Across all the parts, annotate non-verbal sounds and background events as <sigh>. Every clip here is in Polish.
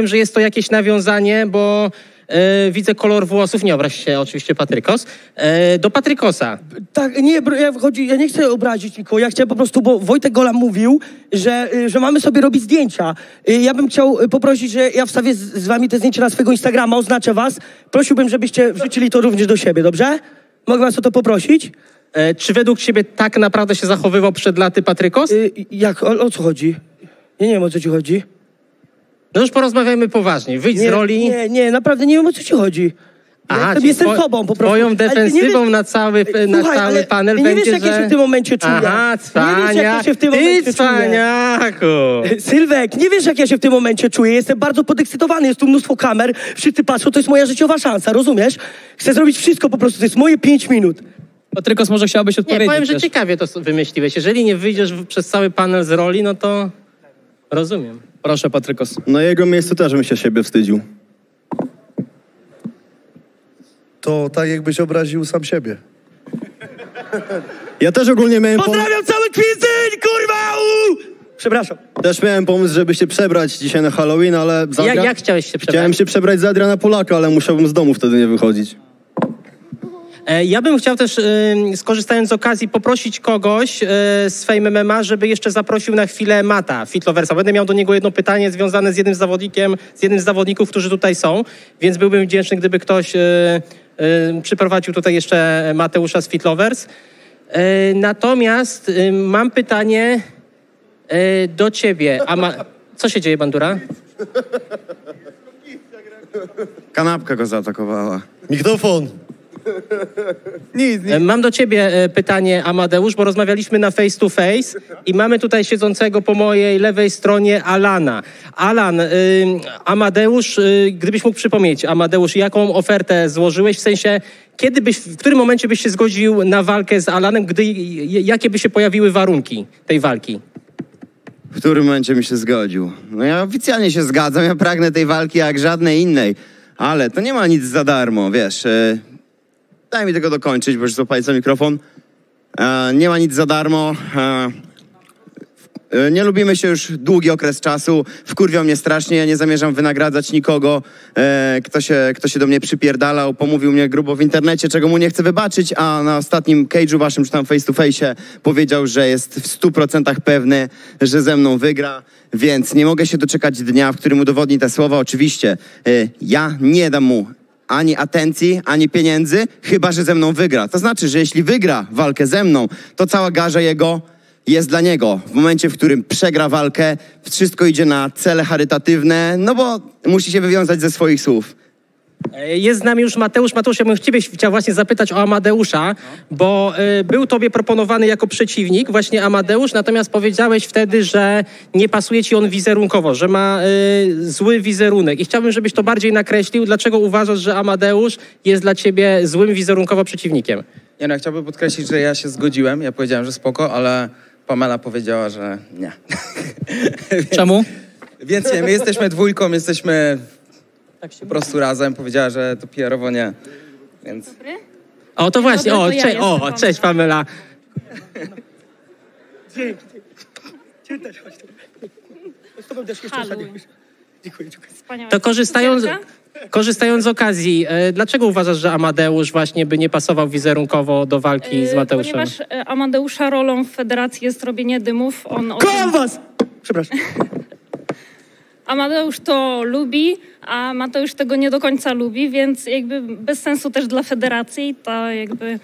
Wiem, że jest to jakieś nawiązanie, bo e, widzę kolor włosów, nie obraź się oczywiście Patrykos, e, do Patrykosa. Tak, nie, bro, ja, chodzi, ja nie chcę obrazić nikogo, ja chciałem po prostu, bo Wojtek Gola mówił, że, y, że mamy sobie robić zdjęcia. Y, Ja bym chciał y, poprosić, że ja wstawię z, z wami te zdjęcia na swojego Instagrama, oznaczę was. Prosiłbym, żebyście wrzucili to również do siebie, dobrze? Mogę was o to poprosić? E, czy według ciebie tak naprawdę się zachowywał przed laty Patrykos? Y, jak, o, o co chodzi? Ja nie wiem, o co ci chodzi. No już porozmawiajmy poważnie, wyjdź Nie, z roli. nie, nie, naprawdę nie wiem, o co ci chodzi. Ja jestem, two- sobą po prostu. Twoją nie defensywą wiesz- na cały, na Słuchaj, cały panel nie wiesz, jak ja się w tym momencie czuję. Aha, Nie wiesz, jak ja się w tym ty momencie czuję. cwaniaku. <laughs> Sylwek, nie wiesz, jak ja się w tym momencie czuję. Jestem bardzo podekscytowany, jest tu mnóstwo kamer, wszyscy patrzą, to jest moja życiowa szansa, rozumiesz? Chcę zrobić wszystko po prostu, to jest moje pięć minut. Patrykos, może chciałbyś Nie, odpowiedzieć powiem, że też. ciekawie to wymyśliłeś. Jeżeli nie wyjdziesz przez cały panel z roli, no to rozumiem. Proszę, Patrykos. Na jego miejscu też bym się siebie wstydził. To tak jakbyś obraził sam siebie. Ja też ogólnie miałem pomysł, Pozdrawiam cały kwizyń, kurwa! U! Przepraszam. też miałem pomysł, żeby się przebrać dzisiaj na Halloween, ale za Jak, jak chciałeś się przebrać? Chciałem się przebrać za Adriana Polaka, ale musiałbym z domu wtedy nie wychodzić. E, Ja bym chciał też, skorzystając z okazji, poprosić kogoś e, z Fame MMA, żeby jeszcze zaprosił na chwilę Mata, Fitloversa. Będę miał do niego jedno pytanie związane z jednym zawodnikiem, z jednym z zawodników, którzy tutaj są, więc byłbym wdzięczny, gdyby ktoś e, przyprowadził tutaj jeszcze Mateusza z Fitlovers. Natomiast mam pytanie do ciebie. A ma... Co się dzieje, Bandura? Kanapka go zaatakowała. Mikrofon. <laughs> Nic, nic. E, Mam do ciebie e, pytanie, Amadeusz, bo rozmawialiśmy na face to face i mamy tutaj siedzącego po mojej lewej stronie Alana. Alan, y, Amadeusz, y, gdybyś mógł przypomnieć, Amadeusz, jaką ofertę złożyłeś, w sensie, kiedy byś, w którym momencie byś się zgodził na walkę z Alanem, gdy, jakie by się pojawiły warunki tej walki? W którym momencie mi się zgodził? No ja oficjalnie się zgadzam, ja pragnę tej walki jak żadnej innej. Ale to nie ma nic za darmo, wiesz. Daj mi tego dokończyć, bo już złapałeś za mikrofon. E, nie ma nic za darmo. E, e, nie lubimy się już długi okres czasu. Wkurwiał mnie strasznie, ja nie zamierzam wynagradzać nikogo, e, kto, się, kto się do mnie przypierdalał, pomówił mnie grubo w internecie, czego mu nie chcę wybaczyć, a na ostatnim cage'u waszym, czy tam face to face powiedział, że jest w 100% pewny, że ze mną wygra, więc nie mogę się doczekać dnia, w którym udowodni te słowa. Oczywiście e, ja nie dam mu ani atencji, ani pieniędzy, chyba że ze mną wygra. To znaczy, że jeśli wygra walkę ze mną, to cała garza jego jest dla niego. W momencie, w którym przegra walkę, wszystko idzie na cele charytatywne, no bo musi się wywiązać ze swoich słów. E, Jest z nami już Mateusz. Mateusz, ja bym ciebie chciał właśnie zapytać o Amadeusza, bo y, był tobie proponowany jako przeciwnik właśnie Amadeusz, natomiast powiedziałeś wtedy, że nie pasuje ci on wizerunkowo, że ma y, zły wizerunek. I chciałbym, żebyś to bardziej nakreślił. Dlaczego uważasz, że Amadeusz jest dla ciebie złym wizerunkowo przeciwnikiem? Nie no, chciałbym podkreślić, że ja się zgodziłem. Ja powiedziałem, że spoko, ale Pamela powiedziała, że nie. <laughs> Czemu? Więc nie, my jesteśmy dwójką, jesteśmy po prostu razem. Powiedziała, że to PR-owo nie. Więc O, to właśnie, Dobra, o, to ja cze- o, Pamela. cześć Pamela. Z tobą też jeszcze ostatnio. Dziękuję, dziękuję. To korzystając, korzystając z okazji, e, dlaczego uważasz, że Amadeusz właśnie by nie pasował wizerunkowo do walki z Y, Mateuszem? Ponieważ y, Amadeusza rolą w federacji jest robienie dymów. On o Kocham tym, was! <laughs> Przepraszam. Amadeusz to lubi, a Mateusz tego nie do końca lubi, więc jakby bez sensu też dla federacji to jakby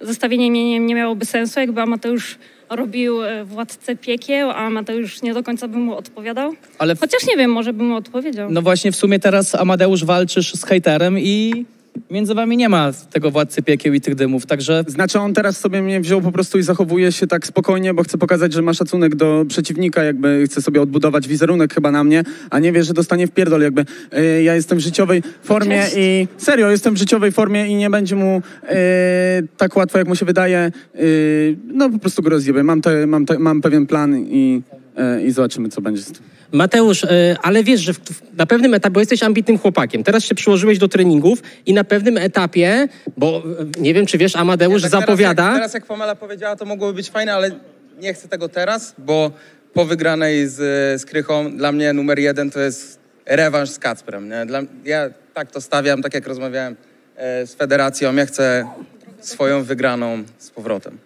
zestawienie nie, nie, miałoby sensu, jakby Amateusz robił e, Władcę Piekieł, a Mateusz nie do końca by mu odpowiadał. Ale w, Chociaż nie wiem, może by mu odpowiedział. no właśnie w sumie teraz Amadeusz walczysz z hejterem i między wami nie ma tego władcy piekieł i tych dymów, także Znaczy on teraz sobie mnie wziął po prostu i zachowuje się tak spokojnie, bo chce pokazać, że ma szacunek do przeciwnika, jakby chce sobie odbudować wizerunek chyba na mnie, a nie wie, że dostanie w pierdol jakby. E, ja jestem w życiowej formie Cześć. i serio, jestem w życiowej formie i nie będzie mu e, tak łatwo, jak mu się wydaje. E, no po prostu go rozjebę. Mam, te, mam, te, mam pewien plan i, e, i zobaczymy, co będzie z tym. Mateusz, e, ale wiesz, że na pewnym etapie, bo jesteś ambitnym chłopakiem, teraz się przyłożyłeś do treningów i na pewnym etapie, bo e, nie wiem, czy wiesz, Amadeusz tak zapowiada... Teraz jak, teraz jak Pamela powiedziała, to mogłoby być fajne, ale nie chcę tego teraz, bo po wygranej z, z Krychą dla mnie numer jeden to jest rewanż z Kacprem, nie? Dla, ja tak to stawiam, tak jak rozmawiałem e, z federacją, ja chcę swoją wygraną z powrotem.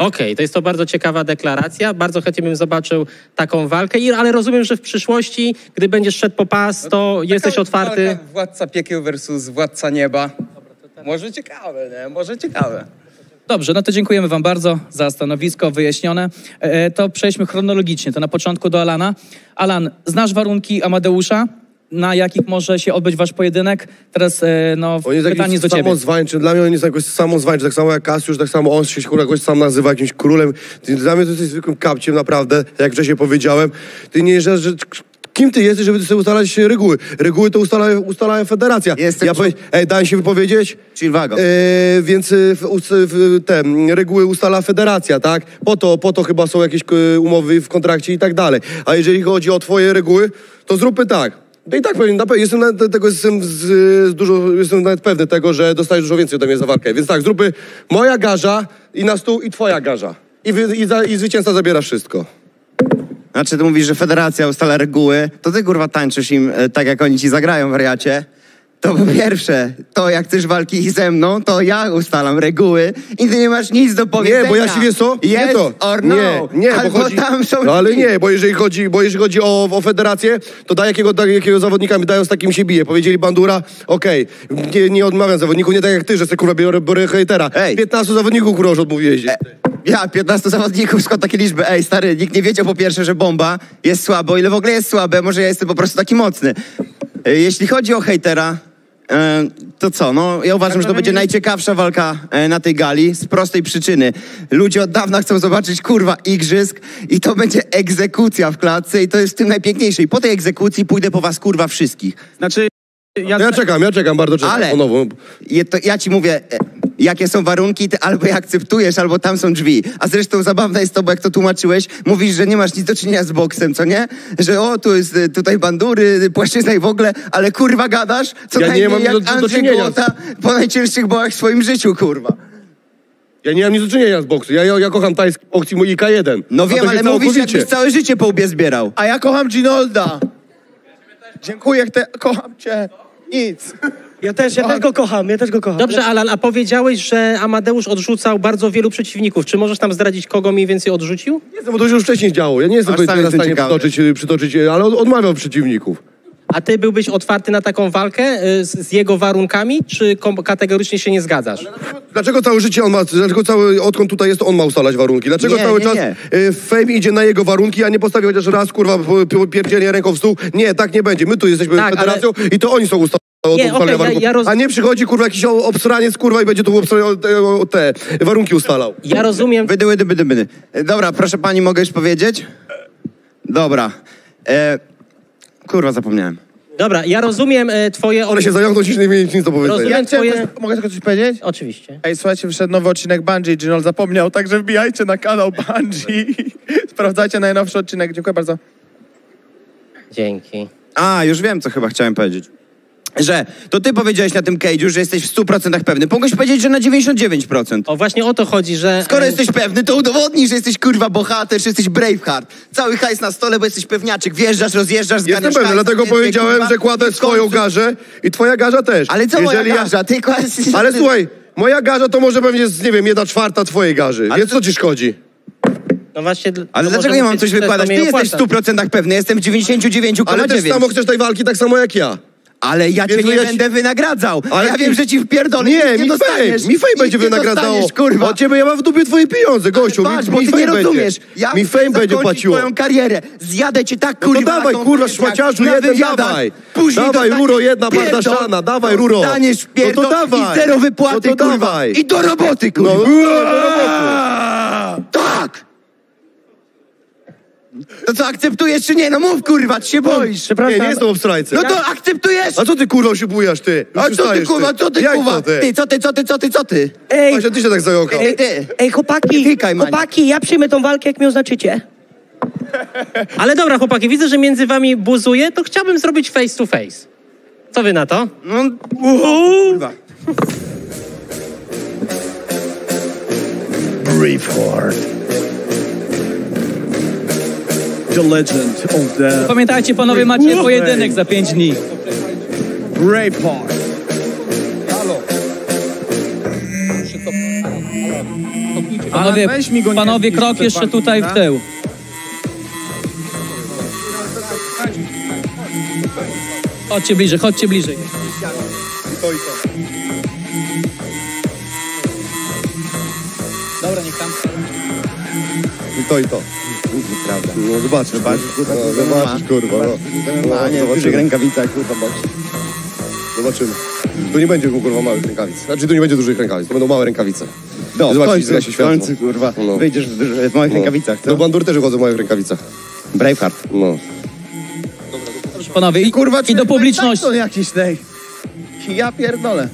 Okej, to jest to bardzo ciekawa deklaracja. Bardzo chętnie bym zobaczył taką walkę, I- ale rozumiem, że w przyszłości, gdy będziesz szedł po pas, to jesteś Taka otwarty. walka Władca piekieł versus władca nieba. Może ciekawe, nie? Może ciekawe. Dobrze, no to dziękujemy wam bardzo za stanowisko wyjaśnione. E, to przejdźmy chronologicznie, to na początku do Alana. Alan, znasz warunki Amadeusza, na jakich może się odbyć wasz pojedynek? Teraz e, no, On jest pytanie do ciebie. samozwańczy. Dla mnie on jest jakoś samozwańczy, tak samo jak Kasiusz, tak samo on się kurwa jakoś sam nazywa jakimś królem. Dla mnie to jesteś zwykłym kapciem, naprawdę, jak wcześniej powiedziałem. Ty nie że, że Kim ty jesteś, żeby sobie ustalać reguły? Reguły to ustala, ustala federacja. Jestem ja powie, Ej, dałem się wypowiedzieć? Chillwago. E, więc e, w, w, te reguły ustala federacja, tak? Po to, po to chyba są jakieś e, umowy w kontrakcie i tak dalej. A jeżeli chodzi o twoje reguły, to zróbmy tak. No i tak pewnie, na jestem nawet tego jestem z, z dużo, jestem nawet pewny tego, że dostajesz dużo więcej ode mnie za walkę. Więc tak, zróbmy moja garza i na stół i twoja garza. I, wy, i, za, i zwycięzca zabiera wszystko. Znaczy, ty mówisz, że federacja ustala reguły, to ty kurwa tańczysz im e, tak, jak oni ci zagrają, wariacie. To po pierwsze, to jak chcesz walki ze mną, to ja ustalam reguły i ty nie masz nic do powiedzenia. Nie, bo ja się wiesz co? Yes nie to. or no. Nie, nie, Albo bo chodzi, tam są no, ale nie, bo jeżeli chodzi, bo jeżeli chodzi o, o federację, to da jakiego, da jakiego zawodnika mi dają, z takim się bije. Powiedzieli Bandura, okej, nie, nie odmawiam zawodników, nie tak jak ty, że se kurwa biorę, biorę hejtera. Ej. 15 zawodników kurwa już odmówiłeś. Ja, 15 zawodników, skąd takie liczby? Ej, stary, nikt nie wiedział po pierwsze, że bomba jest słaba, o ile w ogóle jest słabe, może ja jestem po prostu taki mocny. E, Jeśli chodzi o hejtera, e, to co, no ja uważam, że to będzie najciekawsza walka e, na tej gali z prostej przyczyny. Ludzie od dawna chcą zobaczyć, kurwa, igrzysk i to będzie egzekucja w klatce i to jest w tym najpiękniejsze. I po tej egzekucji pójdę po was, kurwa, wszystkich. Znaczy, ja, Ja czekam, ja czekam, bardzo czekam. Ale- Ponownie. Je, to, ja ci mówię, e, jakie są warunki, ty albo je akceptujesz, albo tam są drzwi. A zresztą zabawne jest to, bo jak to tłumaczyłeś, mówisz, że nie masz nic do czynienia z boksem, co nie? Że o, tu jest e, tutaj bandury, płaszczyzna i w ogóle, ale kurwa gadasz, co Ja nie najmniej mam jak do- do Andrzej czynienia. Głota po najcięższych bołach w swoim życiu, kurwa. Ja nie mam nic do czynienia z boksu. Ja, ja, ja kocham tajski boks i mój IK1. No wiem, się ale mówisz, jakbyś całe życie po łbie zbierał. A ja kocham Ginolda. Dziękuję, te, kocham cię. Nic. Ja też, ja też go kocham, ja też go kocham. Dobrze, Alan, a powiedziałeś, że Amadeusz odrzucał bardzo wielu przeciwników. Czy możesz nam zdradzić, kogo mniej więcej odrzucił? Nie jestem, bo to się już wcześniej działo. Ja nie jestem Aż tutaj jestem stanie przytoczyć, przytoczyć, ale od, odmawiam przeciwników. A ty byłbyś otwarty na taką walkę y, z, z jego warunkami, czy kategorycznie się nie zgadzasz? Dlaczego całe życie on ma, dlaczego cały, odkąd tutaj jest, on ma ustalać warunki? Dlaczego Nie, cały nie, czas nie. y, Fame idzie na jego warunki, a nie postawi chociaż raz, kurwa, pierdzielnie ręką w stół? Nie, tak nie będzie. My tu jesteśmy Tak, federacją i to oni są usta- od Nie, okej, ja- ja roz- A nie przychodzi, kurwa, jakiś o- obsraniec, kurwa, i będzie tu obsra- te, te warunki ustalał. Ja rozumiem, bydy, bydy, bydy. E, Dobra, proszę pani, mogę już powiedzieć? Dobra. E, kurwa, zapomniałem. dobra, ja rozumiem e, twoje... One się zająkną, ci nie mieli nic do powiedzenia. Rozumiem Ja chciałem twoje... coś, mogę tylko coś powiedzieć? Oczywiście. Ej, słuchajcie, wyszedł nowy odcinek Bungie, Ginold zapomniał, także wbijajcie na kanał Bungie. <laughs> Sprawdzajcie najnowszy odcinek. Dziękuję bardzo. Dzięki. A, już wiem, co chyba chciałem powiedzieć. Że to ty powiedziałeś na tym cage'u, że jesteś w 100% pewny. Mogłeś powiedzieć, że na 99%. O, właśnie o to chodzi, że... Skoro e, jesteś pewny, to udowodnij, że jesteś kurwa bohater, że jesteś Braveheart. Cały hajs na stole, bo jesteś pewniaczek. Wjeżdżasz, rozjeżdżasz, Jestem zganiasz pewny, hajs, dlatego powiedziałem, kurwa, że kładę i w swoją końcu- garzę i twoja garza też. Ale co moja Jeżeli ja- garza? Ty kładziesz... Ale słuchaj, moja garza to może pewnie jest, nie wiem, jedna czwarta twojej garzy. Ale Więc to- co ci szkodzi? No właśnie... Ale no dlaczego może nie mam coś to wykładać? Ty mnie jesteś w opłacać. 100% pewny, jestem w 99,9. Ale też samo chcesz tej walki tak samo jak ja. Ale ja cię nie ja ci- będę wynagradzał. Ale Ale ja ty- wiem, że ci wpierdolę. Nie, nic mi fame, dostaniesz. mi Nic będzie nie wynagradzało. dostaniesz, kurwa. Od ciebie ja mam w dupie twoje pieniądze, gościu. Patrz, mi, bo mi ty nie rozumiesz. Będzie. Ja mi chcę fame będzie zakończyć płaciło. twoją karierę. Zjadę cię tak, No kurwa, to dawaj, na kurwa, szmaciarzu, na jeden wywiadach. dawaj. Później Dawaj, dostaniesz ruro, jedna pierdol, bardaszana, dawaj, ruro. Dostaniesz No pierdol to dawaj. i zero wypłaty, No to kurwa. dawaj. I do roboty, No, kurwa. do roboty. To co, akceptujesz czy nie? No mów, kurwa, czy się boisz? Nie, nie jestem obstrajcem. No to akceptujesz? A co ty kurwa się bujasz, ty? A co ty, kurwa, co ty, Jak kurwa? to, ty? Ty, co ty, co ty, co ty, co ty? Ej, Właśnie ty się tak zająkał. Ej, ty. ej, chłopaki, chłopaki, ja przyjmę tą walkę, jak mnie oznaczycie. <laughs> Ale dobra, chłopaki, widzę, że między wami buzuje, to chciałbym zrobić face to face. Co wy na to? No, kurwa. The Pamiętajcie, panowie, macie pojedynek za pięć dni. Ray Park. Panowie, panowie krok jeszcze tutaj w dobra? tył. Chodźcie bliżej, chodźcie bliżej. To i to. Dobra, niech tam. I to i to. Prawda. No zobaczysz, Zobaczysz, kurwa. kurwa, No, zobaczysz, kurwa. No. A nie, w zobaczymy. dużych rękawicach, kurwa, boks. Zobaczymy. Tu nie będzie kurwa małych rękawic. Znaczy tu nie będzie dużych rękawic, to będą małe rękawice. No, w Zobaczysz, końcu, zgasi w światło. końcu, kurwa, No. wyjdziesz w, duży- w małych No. rękawicach, Do co? bandur też chodzą w małych rękawicach. Braveheart. No. Panowie, i, Kurwa, i do publiczności. To jakiś tej. Ja pierdolę.